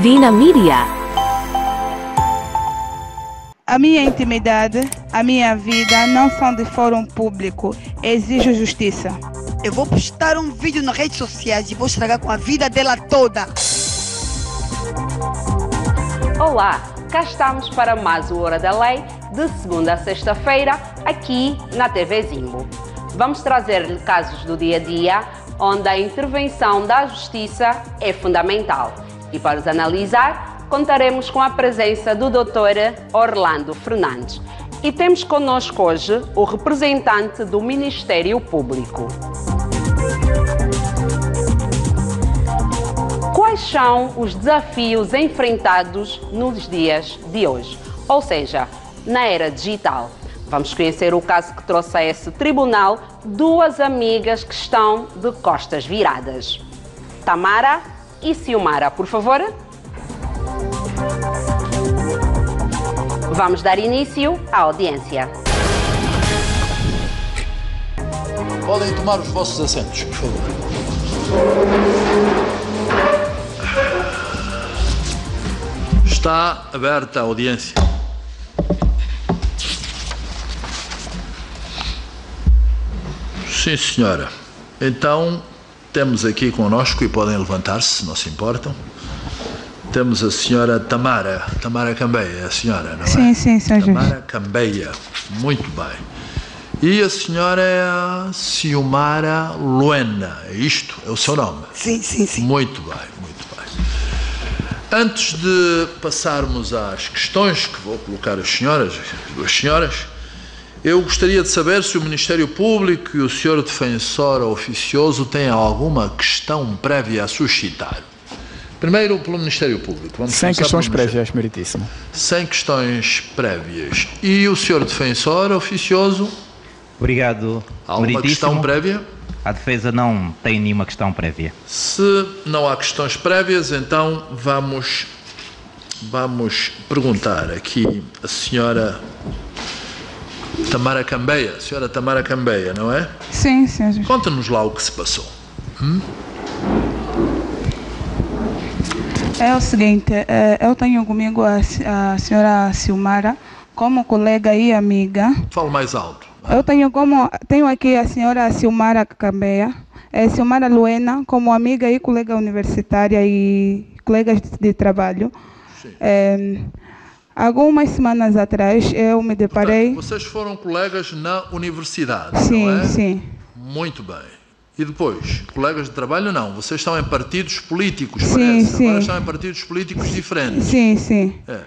Vina Media. A minha intimidade, a minha vida não são de fórum público. Exijo justiça. Eu vou postar um vídeo nas redes sociais e vou estragar com a vida dela toda. Olá, cá estamos para mais o Hora da Lei, de segunda a sexta-feira, aqui na TV Zimbo. Vamos trazer-lhe casos do dia a dia, onde a intervenção da justiça é fundamental. E para os analisar, contaremos com a presença do Dr. Orlando Fernandes. E temos conosco hoje o representante do Ministério Público. Quais são os desafios enfrentados nos dias de hoje? Ou seja, na era digital. Vamos conhecer o caso que trouxe a esse tribunal duas amigas que estão de costas viradas. Tamara e Silmara, por favor. Vamos dar início à audiência. Podem tomar os vossos assentos, por favor. Está aberta a audiência. Sim, senhora. Então, temos aqui conosco, e podem levantar-se, se não se importam, temos a senhora Tamara, Tamara Cambeia, é a senhora, não é? Sim, sim. Tamara Cambeia, muito bem. E a senhora é a Ciumara Luena, é isto? É o seu nome? Sim, sim, sim. Muito bem, muito bem. Antes de passarmos às questões que vou colocar às senhoras, as duas senhoras, eu gostaria de saber se o Ministério Público e o senhor defensor oficioso têm alguma questão prévia a suscitar. Primeiro, pelo Ministério Público. Vamos Sem questões prévias, meritíssimo. Sem questões prévias. E o senhor defensor oficioso, Obrigado, alguma questão meritíssimo. prévia? A defesa não tem nenhuma questão prévia. Se não há questões prévias, então vamos vamos perguntar aqui a senhora Tamara Cambeia, a senhora Tamara Cambeia, não é? Sim, juiz. Conta-nos lá o que se passou. É o seguinte, é, eu tenho comigo a, a senhora Silmara como colega e amiga. Fale mais alto. Eu tenho como tenho aqui a senhora Silmara Cambeia, é, Silmara Luena como amiga e colega universitária e colegas de, de trabalho. É, algumas semanas atrás eu me deparei. Portanto, vocês foram colegas na universidade, sim, não é? sim. Muito bem. E depois, colegas de trabalho não, vocês estão em partidos políticos, Sim, parece. sim. Agora estão em partidos políticos diferentes. Sim, sim. É.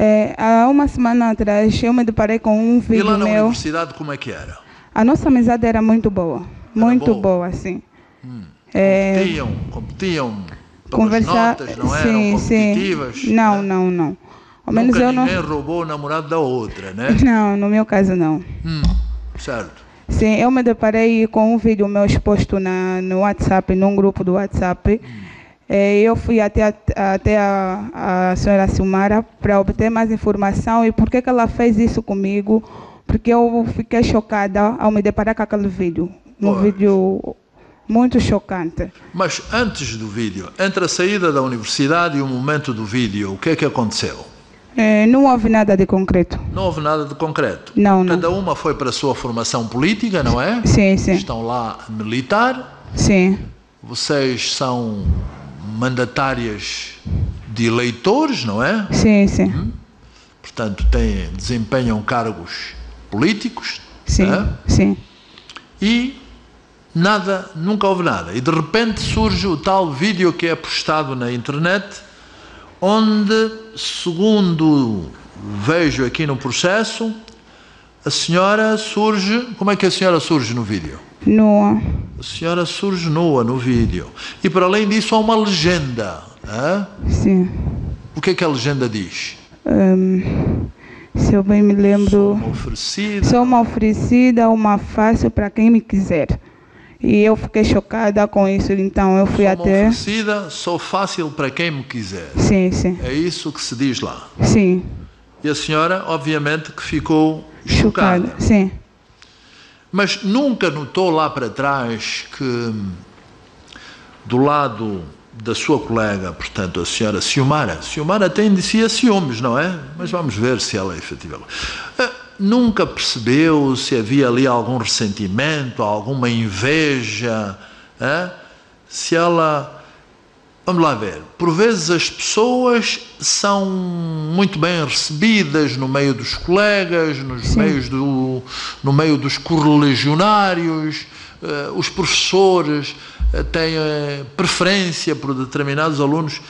É, há uma semana atrás eu me deparei com um E vídeo lá na meu. universidade como é que era? A nossa amizade era muito boa. muito boa? Hum. boa, sim. É, Competiam, competiam conversar. notas, não sim, eram sim. competitivas? Não, né? não, não. Ao menos Nunca eu não. ninguém roubou o namorado da outra, né? Não, no meu caso não. Hum, certo. Sim, eu me deparei com um vídeo meu exposto na, no WhatsApp, num grupo do WhatsApp. Eh, eu fui até, a, até a, a senhora Silmara para obter mais informação e por que, que ela fez isso comigo, porque eu fiquei chocada ao me deparar com aquele vídeo. Um Pois. vídeo muito chocante. Mas antes do vídeo, entre a saída da universidade e o momento do vídeo, o que é que aconteceu? Eh, não houve nada de concreto. Não houve nada de concreto. Não, não. Cada uma foi para a sua formação política, não é? Sim, sim. Estão lá militar. Sim, Vocês são mandatárias de eleitores, não é? sim, sim. Portanto, têm, desempenham cargos políticos. Sim, né? sim. E nada, nunca houve nada. E de repente surge o tal vídeo que é postado na internet, onde, segundo vejo aqui no processo, a senhora surge. Como é que a senhora surge no vídeo? Nua. A senhora surge nua no vídeo. E para além disso há uma legenda. hã? Sim. O que é que a legenda diz? Hum, se eu bem me lembro. Uma oferecida. Sou uma oferecida, uma fácil para quem me quiser. E eu fiquei chocada com isso, então eu fui Sou até. oferecida, sou fácil para quem me quiser. Sim, sim, É isso que se diz lá. sim. E a senhora, obviamente, que ficou chocada. Chocada, sim. Mas nunca notou lá para trás que do lado da sua colega, portanto, a senhora Ciumara. Ciumara tem de si a ciúmes, não é? Mas vamos ver se ela efetivamente. Ah, nunca percebeu se havia ali algum ressentimento, alguma inveja, ah? se ela. Vamos lá ver. Por vezes as pessoas são muito bem recebidas no meio dos colegas, nos meios do, no meio dos correligionários, os professores uh, têm uh, preferência por determinados alunos.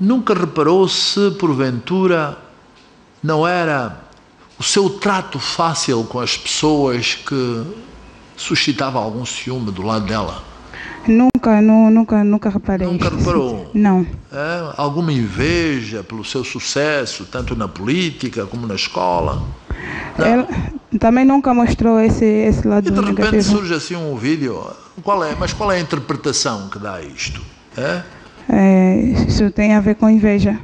Nunca reparou se porventura não era o seu trato fácil com as pessoas que suscitava algum ciúme do lado dela? Nunca, nu, nunca, nunca reparei. Nunca reparou? Não. É, alguma inveja pelo seu sucesso, tanto na política como na escola? Ela também nunca mostrou esse, esse lado E de repente negativo. surge assim um vídeo. Qual é, mas qual é a interpretação que dá a isto? É? É, isso tem a ver com inveja.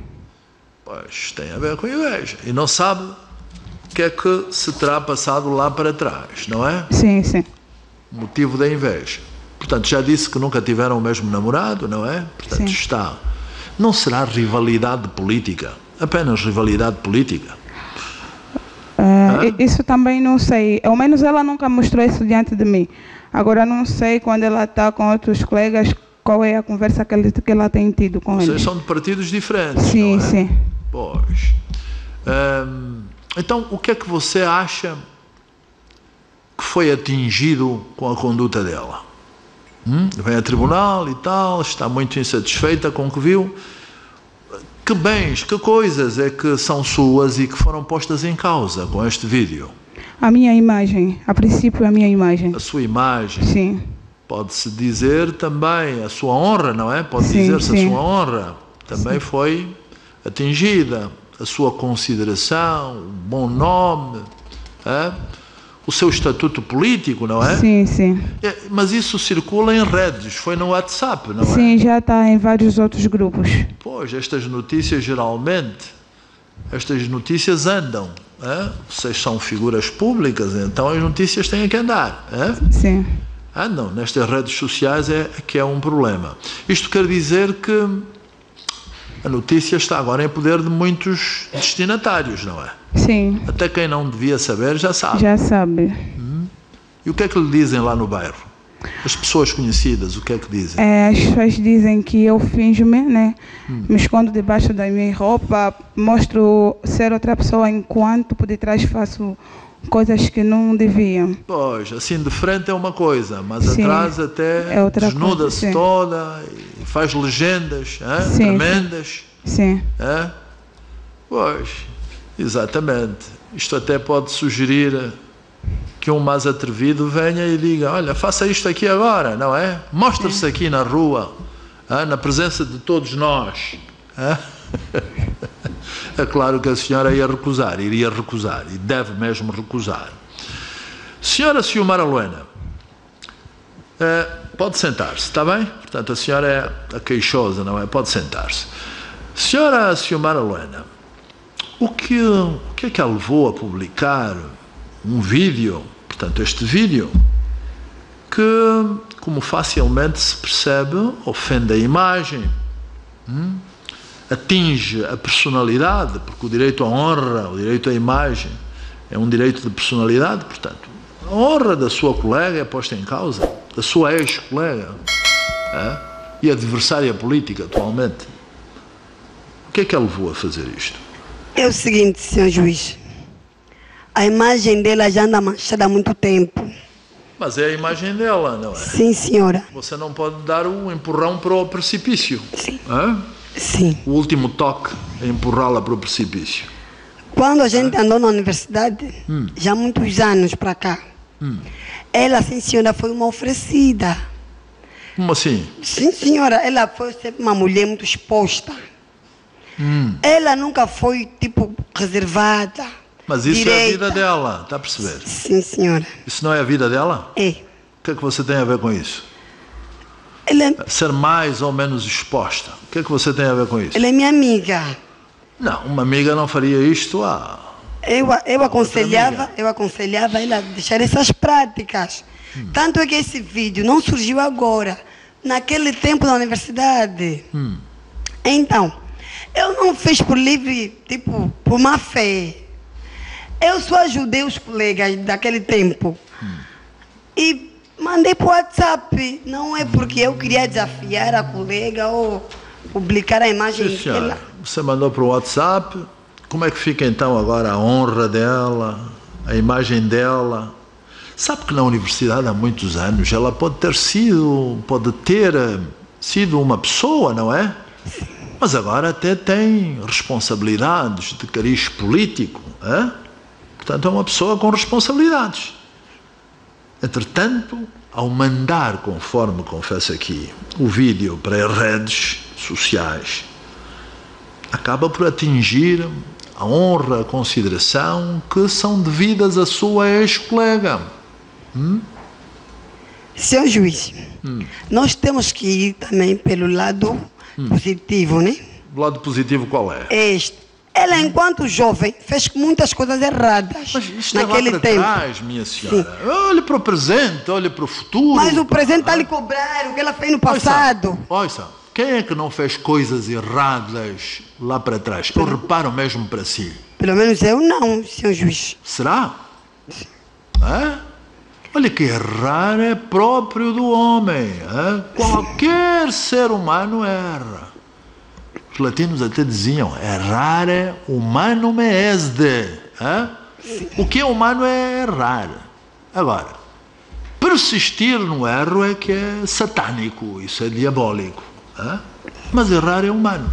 Pois tem a ver com inveja. E não sabe o que é que se terá passado lá para trás, não é? Sim, sim. motivo da inveja. Portanto, já disse que nunca tiveram o mesmo namorado, não é? Portanto, Sim. está. Não será rivalidade política, apenas rivalidade política. Isso também não sei. Ao menos ela nunca mostrou isso diante de mim. Agora não sei quando ela está com outros colegas qual é a conversa que, ele, que ela tem tido com Vocês eles. são de partidos diferentes. Sim, é? sim. Pois. Hum, então, o que é que você acha que foi atingido com a conduta dela? Hum? Vem a tribunal e tal, está muito insatisfeita com o que viu. Que bens, que coisas é que são suas e que foram postas em causa com este vídeo? A minha imagem, a princípio a minha imagem. A sua imagem, Sim, pode-se dizer também a sua honra, não é? Pode Sim, dizer-se a sim. sua honra também foi atingida, a sua consideração, o bom nome, é? O seu estatuto político, não é? sim, sim. É, Mas isso circula em redes, foi no WhatsApp, não é? Sim, já está em vários outros grupos. Pois, estas notícias geralmente, estas notícias andam. é? Vocês são figuras públicas, então as notícias têm que andar. é? Sim, andam nestas redes sociais é que é um problema. Isto quer dizer que a notícia está agora em poder de muitos destinatários, não é? sim, Até quem não devia saber já sabe. já sabe. E o que é que lhe dizem lá no bairro? As pessoas conhecidas, o que é que dizem? É, as pessoas dizem que eu finjo-me, né? Hum. Me escondo debaixo da minha roupa, mostro ser outra pessoa enquanto por detrás faço coisas que não deviam. Pois, assim de frente é uma coisa, mas Sim, atrás até é desnuda-se toda faz legendas hã? Sim, tremendas. Sim, É? Pois, exatamente. Isto até pode sugerir que um mais atrevido venha e diga: Olha, faça isto aqui agora, não é? Mostre-se aqui na rua, ah, na presença de todos nós. ah? É claro que a senhora ia recusar, iria recusar, e deve mesmo recusar. Senhora Ciumara Luena, eh, pode sentar-se, está bem? Portanto, a senhora é a queixosa, não é? Pode sentar-se. Senhora Ciumara Luena, o que, o que é que a levou a publicar um vídeo, portanto, este vídeo, que, como facilmente se percebe, ofende a imagem, hum? Atinge a personalidade, porque o direito à honra, o direito à imagem, é um direito de personalidade, portanto, a honra da sua colega é posta em causa, da sua ex-colega é? e adversária política atualmente. O que é que a levou a fazer isto? É o seguinte, senhor juiz. A imagem dela já anda manchada há muito tempo. Mas é a imagem dela, não é? Sim, senhora. Você não pode dar um empurrão para o precipício. Sim. é? Sim. O último toque é empurrá-la para o precipício. Quando a gente andou na universidade, já há muitos anos para cá, ela, sim, senhora, foi uma oferecida. Como assim? Sim, senhora, ela foi sempre uma mulher muito exposta. Ela nunca foi, tipo, reservada. Mas isso é a direita. vida dela, está a perceber? Sim, senhora. Isso não é a vida dela? É. O que é que você tem a ver com isso? Ela, Ser mais ou menos exposta. O que é que você tem a ver com isso? ela é minha amiga. Não, uma amiga não faria isto a. Eu, eu aconselhava, eu aconselhava ela a deixar essas práticas. Tanto é que esse vídeo não surgiu agora. naquele tempo da universidade. Hum. Então, eu não fiz por livre, tipo, por má fé. Eu só ajudei os colegas daquele tempo. E mandei por WhatsApp. Não é porque eu queria desafiar a colega ou publicar a imagem Sim, dela. Você mandou para o WhatsApp. Como é que fica então agora a honra dela, a imagem dela? Sabe que na universidade há muitos anos ela pode ter sido, pode ter eh, sido uma pessoa, não é? Mas agora até tem responsabilidades de cariz político. É? Portanto, é uma pessoa com responsabilidades. Entretanto, ao mandar, conforme confessa aqui, o vídeo para as redes sociais, acaba por atingir a honra, a consideração que são devidas à sua ex-colega. Senhor juiz, nós temos que ir também pelo lado positivo, né? O lado positivo qual é? Este. Ela, enquanto jovem, fez muitas coisas erradas Mas isto é lá naquele para tempo. trás, minha senhora. Olhe para o presente, olhe para o futuro. Mas o presente está Ah. lhe cobrar o que ela fez no passado. Ouça, quem é que não fez coisas erradas lá para trás? Eu reparo mesmo para si. Pelo menos eu não, senhor juiz. Será? Hã? Olha que errar é próprio do homem. hã? Qualquer ser humano erra. Os latinos até diziam, errare humanum est. hã? O que é humano é errar. Agora, persistir no erro é que é satânico, isso é diabólico. hã? Mas errar é humano.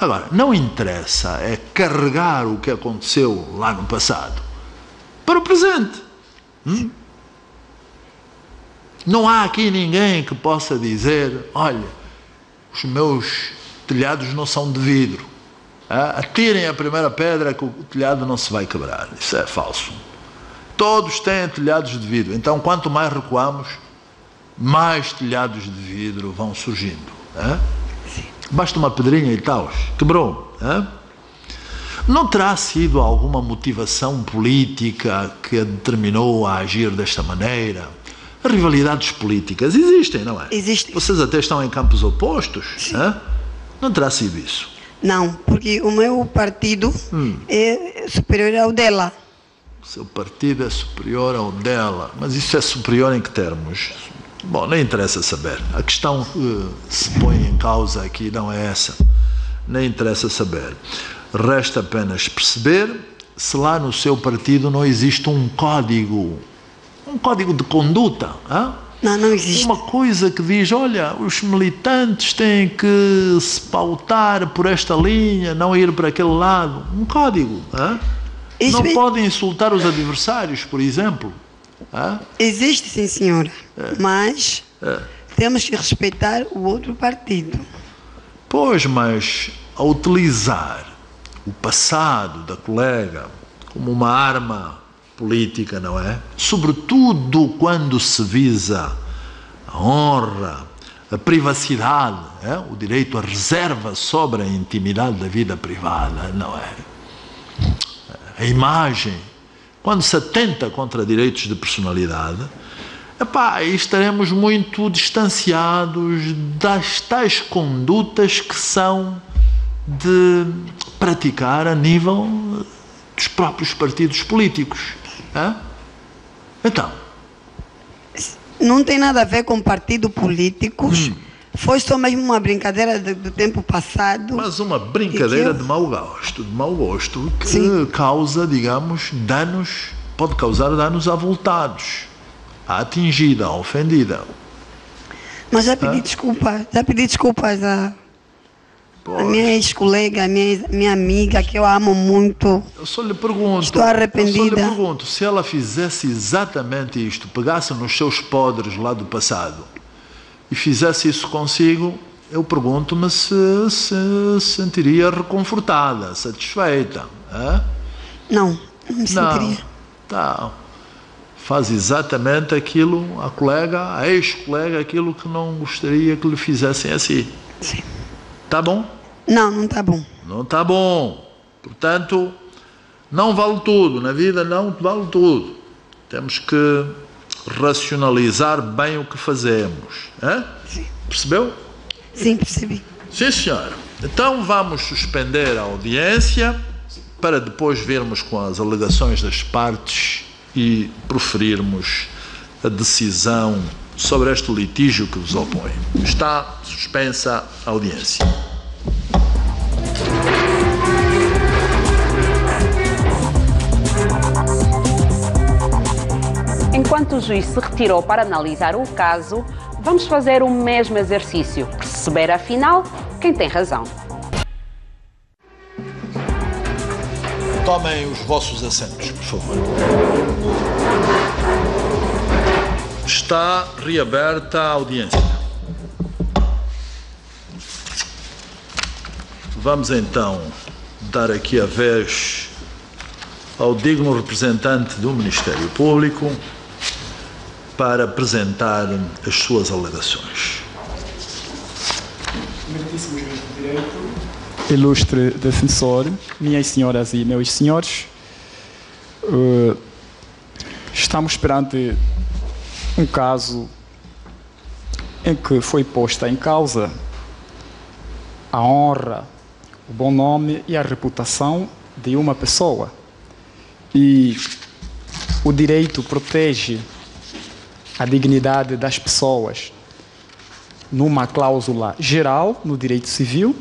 Agora, não interessa é carregar o que aconteceu lá no passado para o presente. Hum? Não há aqui ninguém que possa dizer: olha, os meus telhados não são de vidro. Ah, Atirem a primeira pedra que o telhado não se vai quebrar. Isso é falso. Todos têm telhados de vidro. Então, quanto mais recuamos, mais telhados de vidro vão surgindo. ah? Basta uma pedrinha e tal, quebrou. ah? Não terá sido alguma motivação política que a determinou a agir desta maneira? Rivalidades políticas existem, não é? Existem. Vocês até estão em campos opostos. hã? Não terá sido isso. Não, porque o meu partido Hum. é superior ao dela. O seu partido é superior ao dela. Mas isso é superior em que termos? Bom, nem interessa saber. A questão que se põe em causa aqui não é essa. Nem interessa saber. Resta apenas perceber se lá no seu partido não existe um código, um código de conduta. hã? Não, não existe. Uma coisa que diz, olha, os militantes têm que se pautar por esta linha, não ir para aquele lado. Um código. Isso não é- podem insultar os adversários, por exemplo. Existe, sim, senhora. É. Mas temos que respeitar o outro partido. Pois, mas a utilizar o passado da colega como uma arma política, não é? Sobretudo quando se visa a honra, a privacidade, é? o direito à reserva sobre a intimidade da vida privada, não é? A imagem, quando se atenta contra direitos de personalidade, epá, estaremos muito distanciados das tais condutas que são de praticar a nível dos próprios partidos políticos. Hã? Então, Não tem nada a ver com partido políticos. Hum. Foi só mesmo uma brincadeira do, do tempo passado. mas uma brincadeira eu- de mau gosto, de mau gosto, que Sim. causa, digamos, danos, pode causar danos avultados à atingida, à ofendida. Mas já pedi desculpa, já pedi desculpas a, a minha ex-colega, a minha, minha amiga, que eu amo muito. Eu só lhe pergunto. Estou arrependida. Eu só lhe pergunto, se ela fizesse exatamente isto, pegasse nos seus podres lá do passado e fizesse isso consigo, eu pergunto-me se se sentiria reconfortada, satisfeita. hã? Não, não me sentiria. Tá. Faz exatamente aquilo, a colega, a ex-colega, aquilo que não gostaria que lhe fizessem assim. Sim. Tá bom? Não, não tá bom. Não está bom. Portanto, não vale tudo. Na vida não vale tudo. Temos que racionalizar bem o que fazemos. Hã? Sim. Percebeu? Sim, percebi. Sim, senhora. Então vamos suspender a audiência para depois vermos com as alegações das partes e proferirmos a decisão sobre este litígio que vos opõe. Está suspensa a audiência. Enquanto o juiz se retirou para analisar o caso, vamos fazer o mesmo exercício, perceber afinal quem tem razão. Tomem os vossos assentos, por favor. Está reaberta a audiência. Vamos então dar aqui a vez ao digno representante do Ministério Público para apresentar as suas alegações. Meritíssimo juiz de direito, ilustre defensor, minhas senhoras e meus senhores, eh, estamos perante um caso em que foi posta em causa a honra, o bom nome e a reputação de uma pessoa. E o direito protege a dignidade das pessoas numa cláusula geral no direito civil,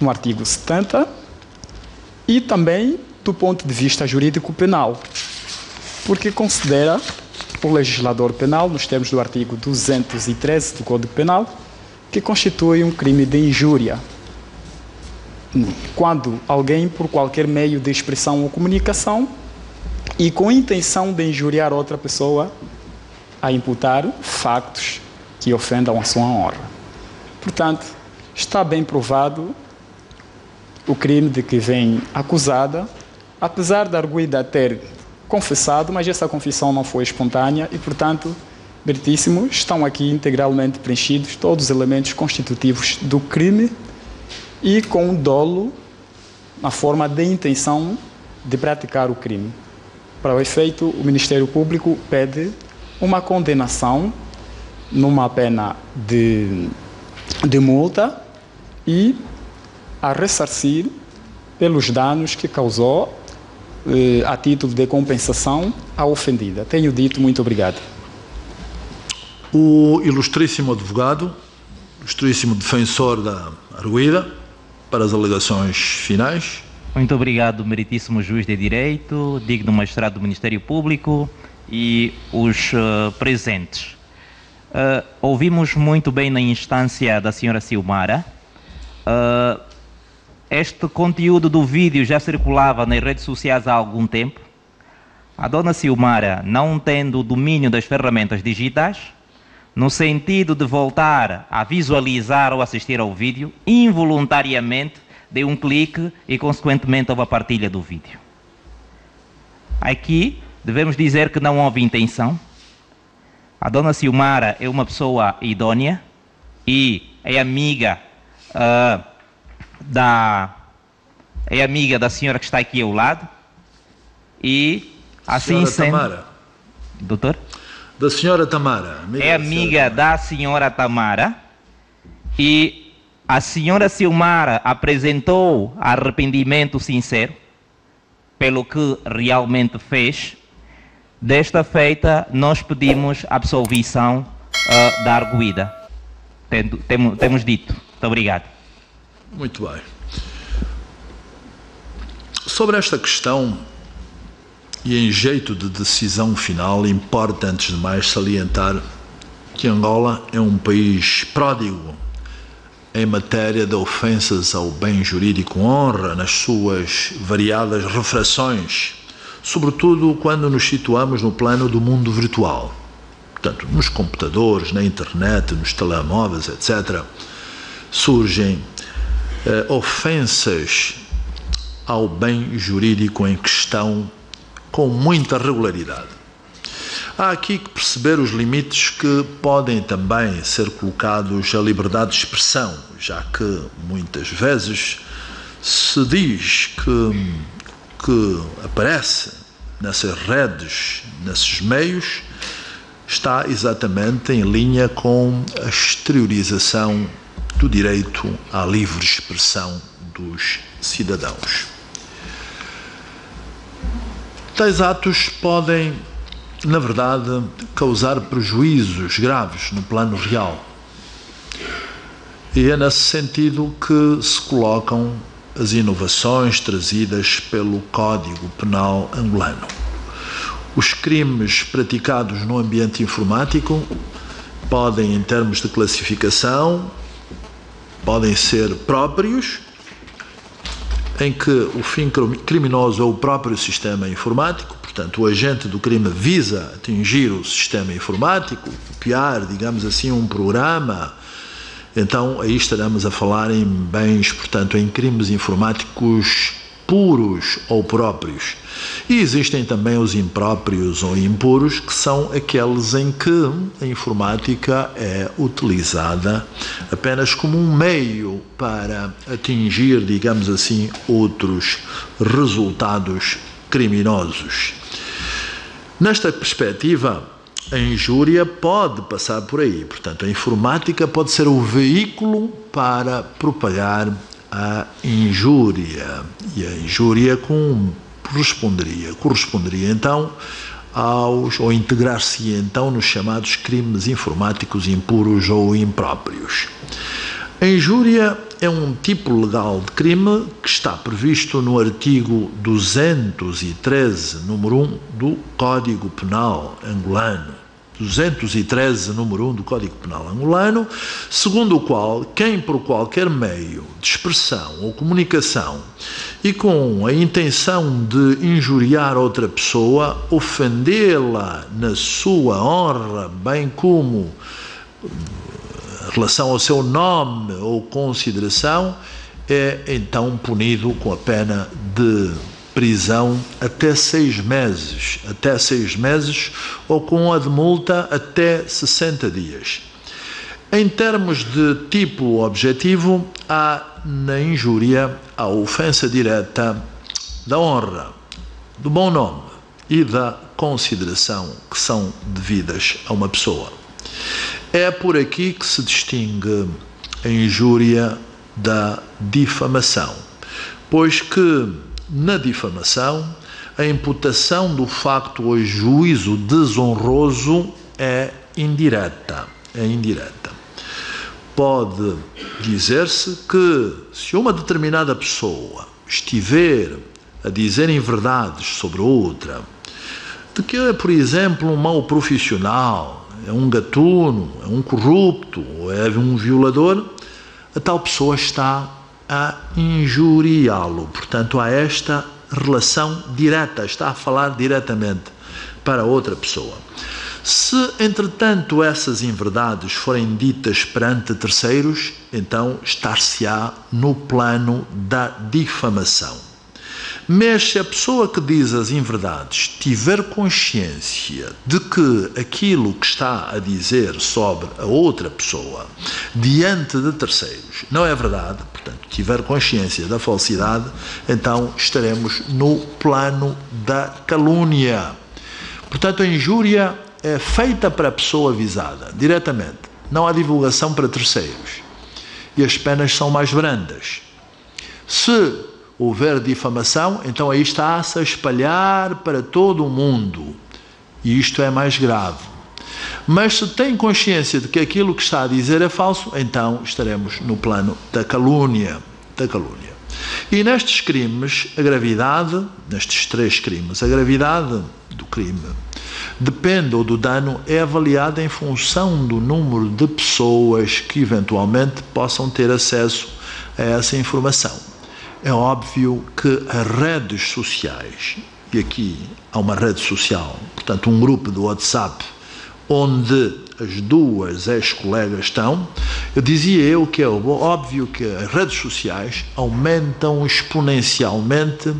no artigo 70, e também do ponto de vista jurídico penal, porque considera o legislador penal, nos termos do artigo 213 do Código Penal, que constitui um crime de injúria. Quando alguém, por qualquer meio de expressão ou comunicação, e com intenção de injuriar outra pessoa, a imputar factos que ofendam a sua honra. Portanto, está bem provado o crime de que vem acusada, apesar da arguida ter confessado, mas essa confissão não foi espontânea e, portanto, meritíssimo, estão aqui integralmente preenchidos todos os elementos constitutivos do crime e com dolo na forma de intenção de praticar o crime. Para o efeito, o Ministério Público pede uma condenação numa pena de, de multa e a ressarcir pelos danos que causou eh, a título de compensação à ofendida. Tenho dito, muito obrigado. O ilustríssimo advogado, ilustríssimo defensor da arguida, para as alegações finais. Muito obrigado, meritíssimo juiz de direito, digno magistrado do Ministério Público e os uh, presentes. Uh, ouvimos muito bem na instância da senhora Silmara. Uh, este conteúdo do vídeo já circulava nas redes sociais há algum tempo. A dona Silmara, não tendo o domínio das ferramentas digitais, no sentido de voltar a visualizar ou assistir ao vídeo, involuntariamente deu um clique e, consequentemente, houve a partilha do vídeo. Aqui devemos dizer que não houve intenção. A dona Silmara é uma pessoa idônea e é amiga uh, da é amiga da senhora que está aqui ao lado e assim senhora sendo, Tamara. doutor, Da senhora Tamara. amiga é amiga da senhora Tamara e a senhora Silmara apresentou arrependimento sincero pelo que realmente fez. Desta feita, nós pedimos absolvição uh, da arguida. Tendo- temo- temos dito. Muito obrigado. Muito bem. Sobre esta questão, e em jeito de decisão final, importa antes de mais salientar que Angola é um país pródigo em matéria de ofensas ao bem jurídico honra nas suas variadas refrações, sobretudo quando nos situamos no plano do mundo virtual. Portanto, nos computadores, na internet, nos telemóveis, etc., surgem eh, ofensas ao bem jurídico em questão com muita regularidade. Há aqui que perceber os limites que podem também ser colocados à liberdade de expressão, já que muitas vezes se diz que, que aparece nessas redes, nesses meios, está exatamente em linha com a exteriorização do direito à livre expressão dos cidadãos. Tais atos podem, na verdade, causar prejuízos graves no plano real. E é nesse sentido que se colocam as inovações trazidas pelo Código Penal angolano. Os crimes praticados no ambiente informático podem, em termos de classificação, podem ser próprios, em que o fim criminoso é o próprio sistema informático, portanto, o agente do crime visa atingir o sistema informático, copiar, digamos assim, um programa. Então, aí estaremos a falar em bens, portanto, em crimes informáticos puros ou próprios. E existem também os impróprios ou impuros, que são aqueles em que a informática é utilizada apenas como um meio para atingir, digamos assim, outros resultados criminosos. Nesta perspectiva, a injúria pode passar por aí. Portanto, a informática pode ser o veículo para propagar a injúria. E a injúria corresponderia, corresponderia então aos, ou integrar-se então nos chamados crimes informáticos impuros ou impróprios. A injúria é um tipo legal de crime que está previsto no artigo 213, número 1 do Código Penal angolano. 213, número 1 do Código Penal angolano, segundo o qual quem por qualquer meio de expressão ou comunicação e com a intenção de injuriar outra pessoa, ofendê-la na sua honra, bem como em relação ao seu nome ou consideração, é então punido com a pena de prisão até seis meses, até seis meses, ou com a de multa até 60 dias. Em termos de tipo objetivo, há na injúria a ofensa direta da honra, do bom nome e da consideração que são devidas a uma pessoa. É por aqui que se distingue a injúria da difamação, pois que na difamação, a imputação do facto ou juízo desonroso é indireta. É indireta. Pode dizer-se que se uma determinada pessoa estiver a dizer inverdades sobre outra, de que é, por exemplo, um mau profissional, é um gatuno, é um corrupto, ou é um violador, a tal pessoa está a injuriá-lo. Portanto, há esta relação direta, está a falar diretamente para outra pessoa. Se, entretanto, essas inverdades forem ditas perante terceiros, então estar-se-á no plano da difamação. Mas se a pessoa que diz as inverdades tiver consciência de que aquilo que está a dizer sobre a outra pessoa diante de terceiros não é verdade, portanto, tiver consciência da falsidade, então estaremos no plano da calúnia. Portanto, a injúria é feita para a pessoa avisada, diretamente. Não há divulgação para terceiros. E as penas são mais brandas. Se houver difamação, então aí está-se a espalhar para todo o mundo. E isto é mais grave. Mas se tem consciência de que aquilo que está a dizer é falso, então estaremos no plano da calúnia, da calúnia. E nestes crimes, a gravidade, nestes três crimes, a gravidade do crime depende ou do dano é avaliada em função do número de pessoas que eventualmente possam ter acesso a essa informação. É óbvio que as redes sociais, e aqui há uma rede social, portanto, um grupo do WhatsApp, onde as duas ex-colegas estão, eu dizia eu que é óbvio que as redes sociais aumentam exponencialmente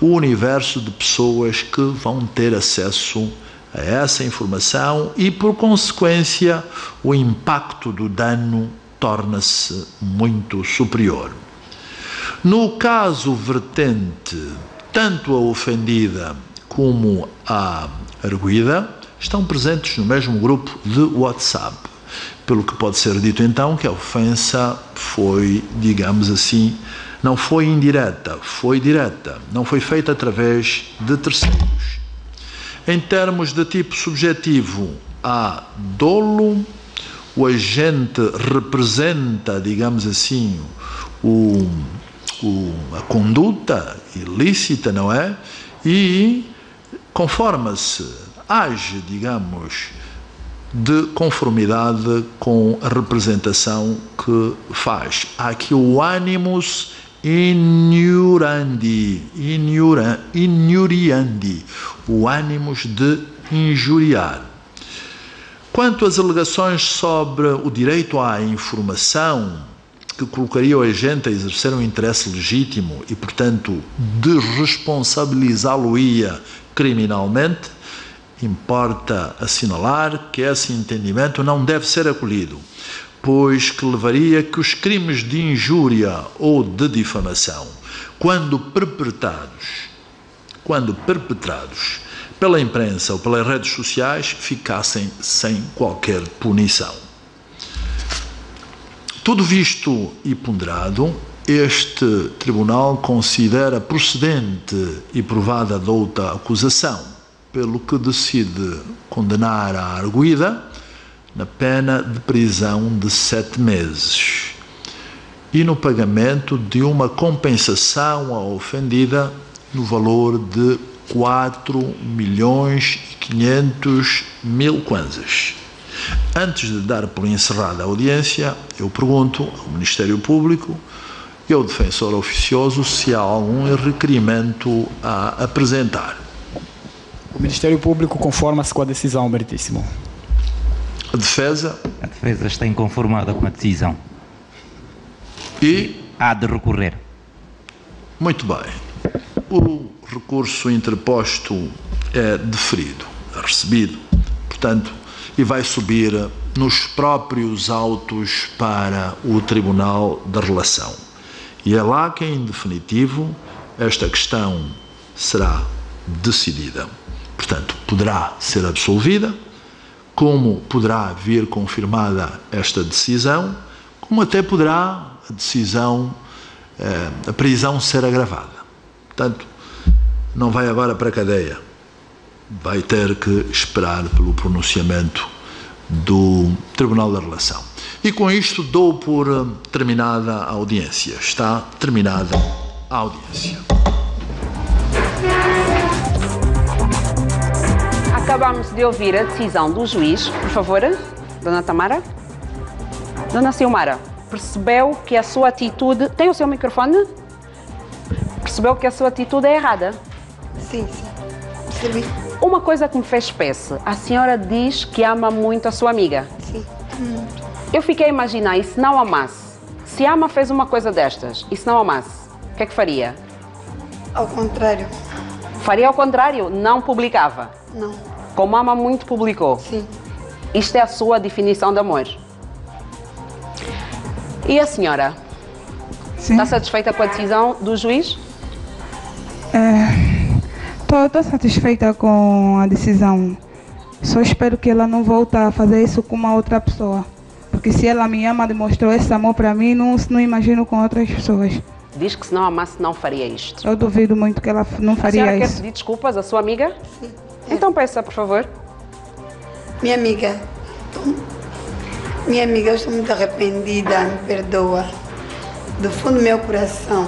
o universo de pessoas que vão ter acesso a essa informação e, por consequência, o impacto do dano torna-se muito superior. No caso vertente, tanto a ofendida como a arguida estão presentes no mesmo grupo de WhatsApp. Pelo que pode ser dito então que a ofensa foi, digamos assim, não foi indireta, foi direta, não foi feita através de terceiros. Em termos de tipo subjetivo, há dolo, o agente representa, digamos assim, o, o, a conduta ilícita, não é? E conforma-se, age, digamos, de conformidade com a representação que faz. Há aqui o animus injurandi, injura, injuriandi, o ânimos de injuriar. Quanto às alegações sobre o direito à informação, que colocaria o agente a exercer um interesse legítimo e, portanto, desresponsabilizá-lo-ia criminalmente, importa assinalar que esse entendimento não deve ser acolhido pois que levaria que os crimes de injúria ou de difamação, quando perpetrados, quando perpetrados pela imprensa ou pelas redes sociais, ficassem sem qualquer punição. Tudo visto e ponderado, este tribunal considera procedente e provada a outra acusação, pelo que decide condenar a arguida na pena de prisão de sete meses e no pagamento de uma compensação à ofendida no valor de 4 milhões e 500 mil kwanzas. Antes de dar por encerrada a audiência, eu pergunto ao Ministério Público e ao defensor oficioso se há algum requerimento a apresentar. O Ministério Público conforma-se com a decisão, Meritíssimo. A defesa. A defesa está inconformada com a decisão. E. Há de recorrer. Muito bem. O recurso interposto é deferido, é recebido, portanto, e vai subir nos próprios autos para o Tribunal da Relação. E é lá que, em definitivo, esta questão será decidida. Portanto, poderá ser absolvida como poderá vir confirmada esta decisão, como até poderá a decisão, eh, a prisão ser agravada. Portanto, não vai agora para a cadeia, vai ter que esperar pelo pronunciamento do Tribunal da Relação. E com isto dou por eh, terminada a audiência. Está terminada a audiência. Acabamos de ouvir a decisão do juiz. Por favor, Dona Tamara. Dona Silmara, percebeu que a sua atitude. Tem o seu microfone? Percebeu que a sua atitude é errada? Sim, sim. Percebi. Uma coisa que me fez espécie: a senhora diz que ama muito a sua amiga. Sim. Eu fiquei a imaginar, e se não amasse? Se ama fez uma coisa destas, e se não amasse? O que é que faria? Ao contrário. Faria ao contrário, não publicava. Não. Como ama muito publicou. Sim. Isto é a sua definição de amor. E a senhora? Sim. Está satisfeita com a decisão do juiz? Estou satisfeita com a decisão. Só espero que ela não volte a fazer isso com uma outra pessoa. Porque se ela me ama, demonstrou esse amor para mim, não, não imagino com outras pessoas. Diz que se não amasse, não faria isto. Eu duvido muito que ela não A faria quer isso. pedir desculpas à sua amiga? Sim. Então peça, por favor. Minha amiga, tô- minha amiga, eu estou muito arrependida, me perdoa. Do fundo do meu coração.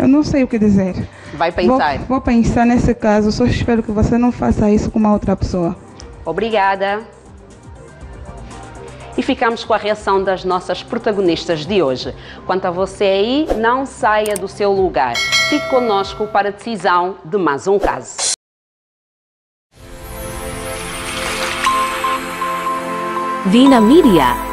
Eu não sei o que dizer. Vai Vou, pensar. vou pensar nesse caso, só espero que você não faça isso com uma outra pessoa. Obrigada. E ficamos com a reação das nossas protagonistas de hoje. Quanto a você aí, não saia do seu lugar. Fique conosco para a decisão de mais um caso. Vina Media